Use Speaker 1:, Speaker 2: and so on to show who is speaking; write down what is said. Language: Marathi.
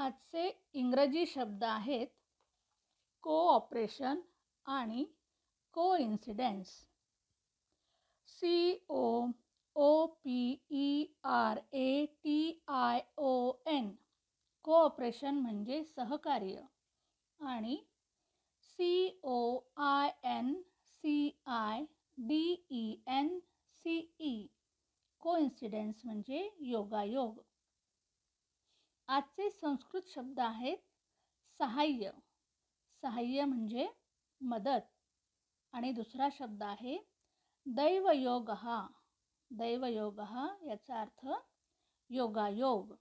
Speaker 1: आजचे इंग्रजी शब्द आहेत कोऑपरेशन आणि coincidence C O O P E R A T I O N cooperation म्हणजे सहकार्य. आणि C O I N C I D E N C E coincidence म्हणजे योगायोग. आजचे संस्कृत शब्द आहेत सहाय्य. सहाय्य म्हणजे मदत. आणि दुसरा शब्द आहे दैवयोग. दैवयोग याचा अर्थ योगायोग.